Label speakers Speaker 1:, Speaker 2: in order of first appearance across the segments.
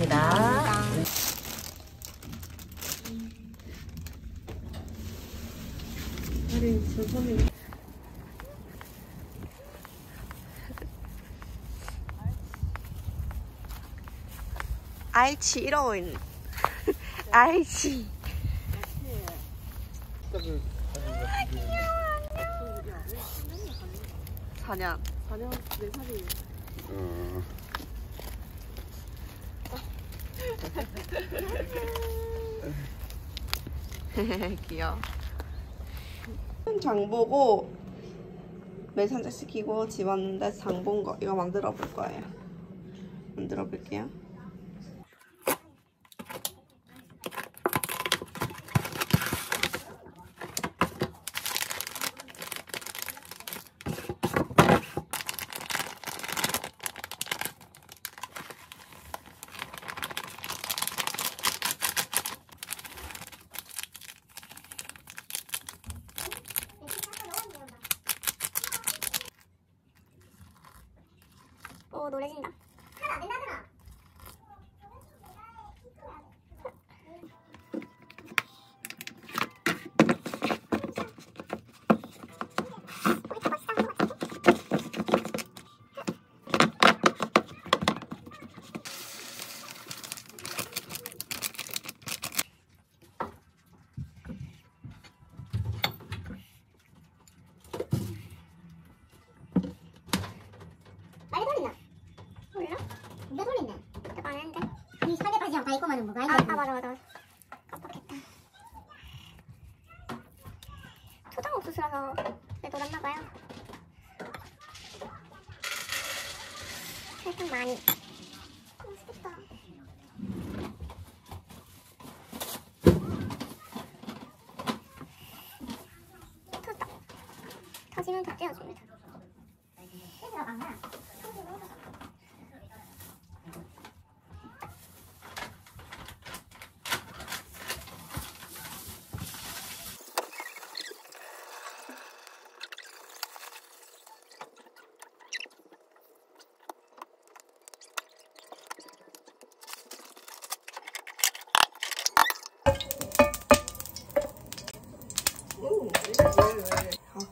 Speaker 1: 감사합니다.
Speaker 2: 알치 이러고 있는 알치 사냥
Speaker 3: 반영 내 살이
Speaker 2: 귀여워. 장 보고 매일 산책 시키고 집 왔는데 장 본 거 이거 만들어 볼 거예요. 만들어 볼게요
Speaker 4: 오 노래 진다 하나 안 된다더라 빨리 돌리나? 몰라? 누가 돌리네? 내가 안 했는데 아니 사대바지랑 다 입고 마는 뭐가 있냐 아, 아 맞아 맞아 깜빡했다 초장 옥수수라서 내돌았나봐요 살짝 많이. 터졌다. 터지면 다 떼어줍니다. 들어간 거야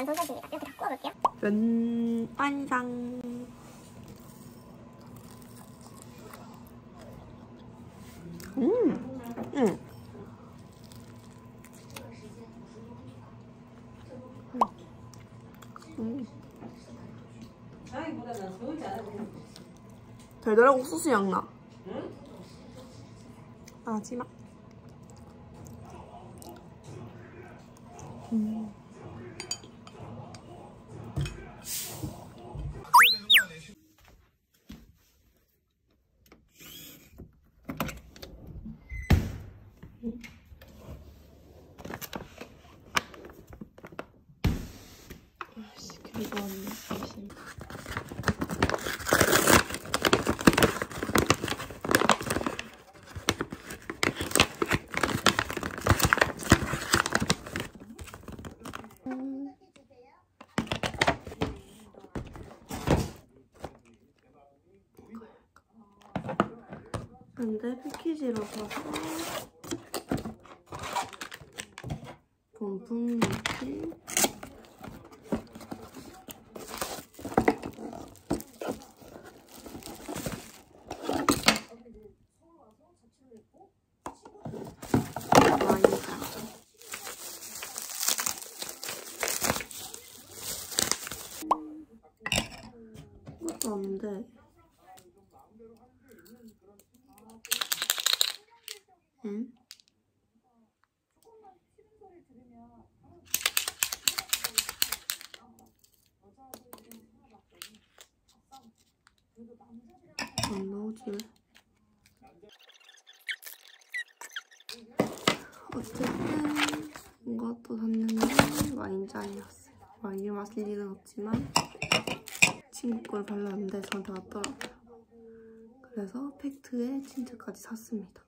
Speaker 4: 완성사진이다. 이렇게 다 구워볼게요.
Speaker 2: 면 완성 음, 음. 음. 달달하고 옥수수 향 나. 마지막. 음. 언니 조심. 근데 패키지로 사서 본품 느낌 많이 사. 이것도 안 돼. 응? 안 나오지 왜? 어쨌든 이것도 샀는데 와인잔이었어요. 와인을 마실 일은 없지만 친구 걸 발랐는데 저한테 왔더라고요. 그래서 팩트에 틴트까지 샀습니다.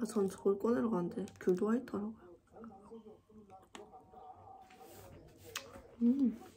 Speaker 2: 아, 전 저걸 꺼내러 가는데 귤도 와 있더라고요. 음. 음.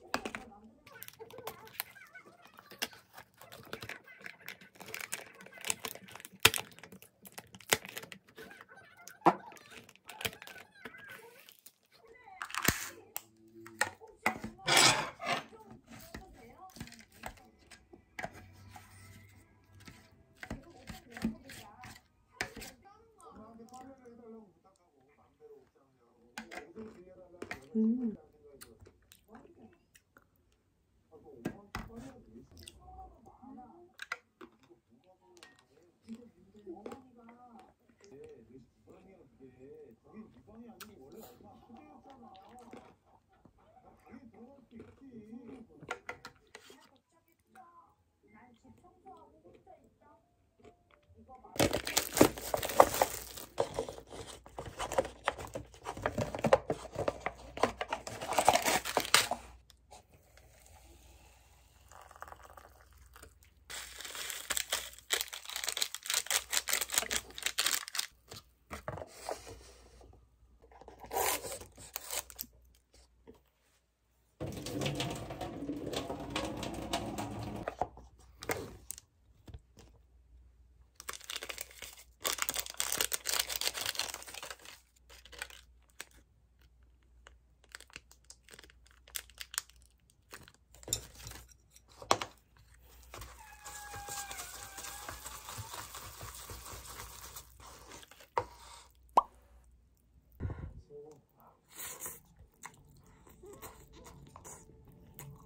Speaker 2: 뻔히 아니고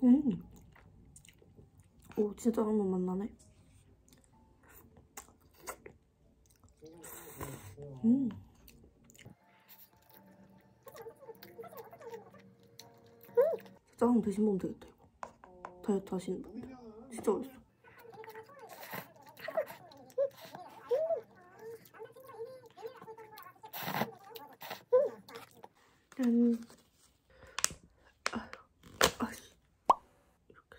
Speaker 2: 음. 오, 진짜 한번 맛나네. 음. 진짜 한번 드신 보면 되겠다, 이거. 다이어트 하시는 분들. 진짜 맛있어. 짠. 아휴, 아휴. 이렇게.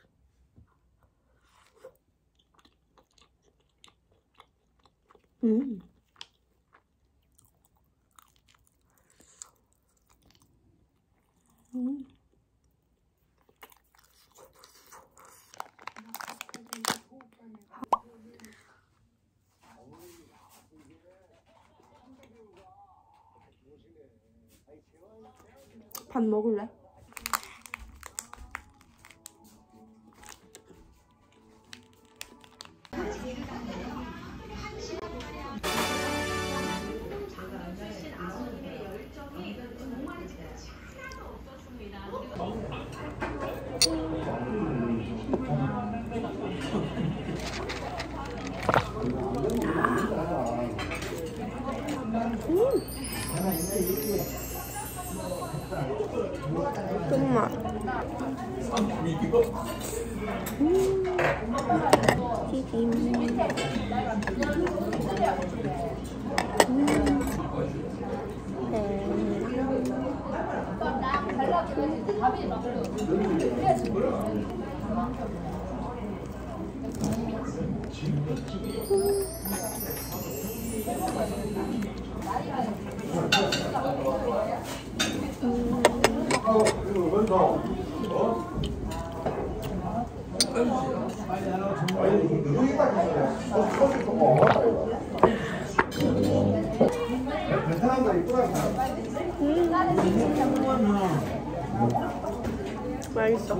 Speaker 2: 밥 먹을래? 정말. 음. 튀김. 맛있어.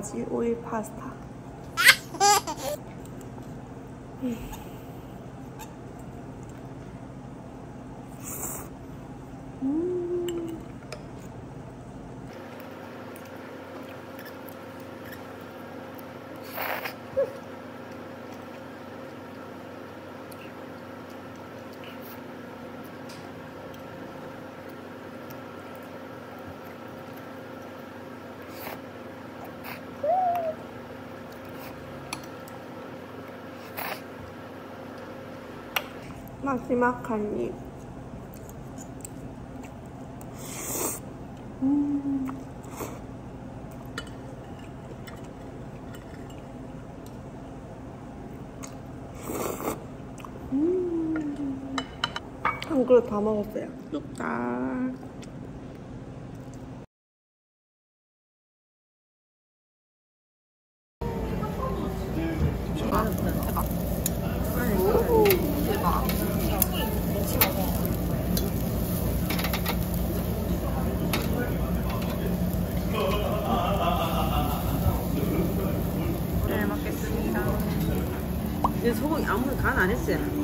Speaker 2: 바질 오일 파스타. 마지막 한 입. 음. 음. 한 그릇 다 먹었어요. 뚝딱. 오, 대박. 잘 먹겠습니다.
Speaker 1: 근데 소고기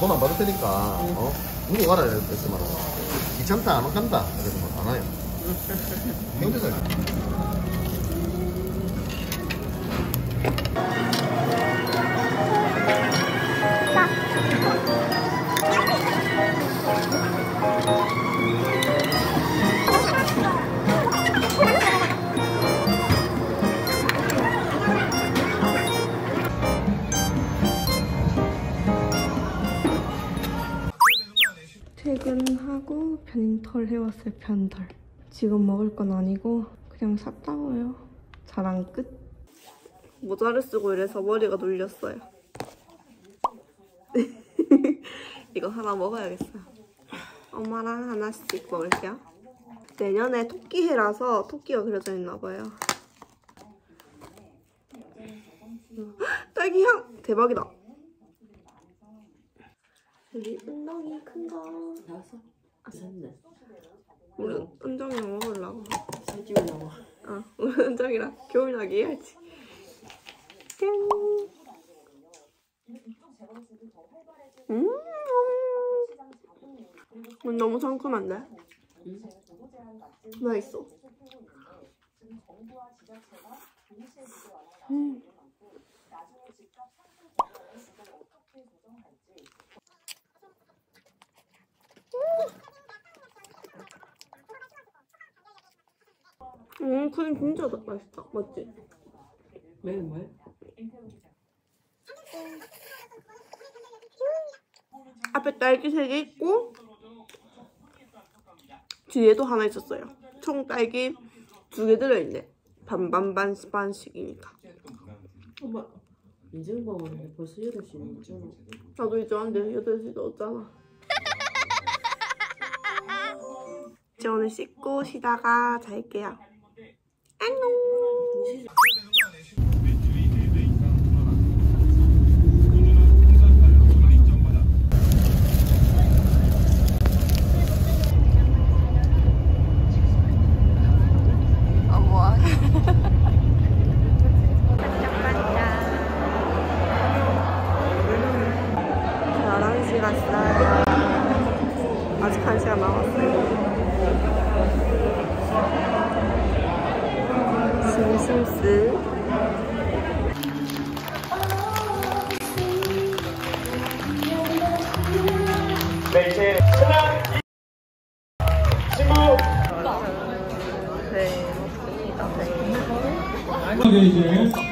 Speaker 3: 돈 안 받을 테니까 어? 누구 가라 했으면. 귀찮다 안 간다. 그래서 뭐안 와요. 형제들
Speaker 2: 편털. 지금 먹을 건 아니고 그냥 샀다고요. 자랑 끝. 모자를 쓰고 이래서 머리가 눌렸어요. 이거 하나 먹어야겠어요. 엄마랑 하나씩 먹을게요. 내년에 토끼 해라서 토끼가 그려져 있나 봐요. 딸기 향 대박이다. 여기 은덩이 큰 거.
Speaker 1: 나왔어? 아, 샀네.
Speaker 2: 우리 은정이랑 먹으려고.
Speaker 1: 찍으려고.
Speaker 2: 어, 우리 은정이랑 겨울나기 해야지. 땡. 음, 음, 너무 상큼한데? 맛있어. 음. 음, 크림 진짜 맛있다. 맞지?
Speaker 1: 왜, 왜?
Speaker 2: 앞에 딸기 세 개 있고 뒤에도 하나 있었어요. 총 딸기 두 개 들어있네. 반반 반 반씩이니까.
Speaker 1: 엄마. 인증 먹었는데 벌써 8시 넘었잖아.
Speaker 2: 나도 이제 한데 8시 넣었잖아. 이제 오늘 씻고 쉬다가 잘게요. 안녕.
Speaker 5: 네, 이제 신랑 친구
Speaker 2: 네, 맞습니다. 네.
Speaker 6: 이제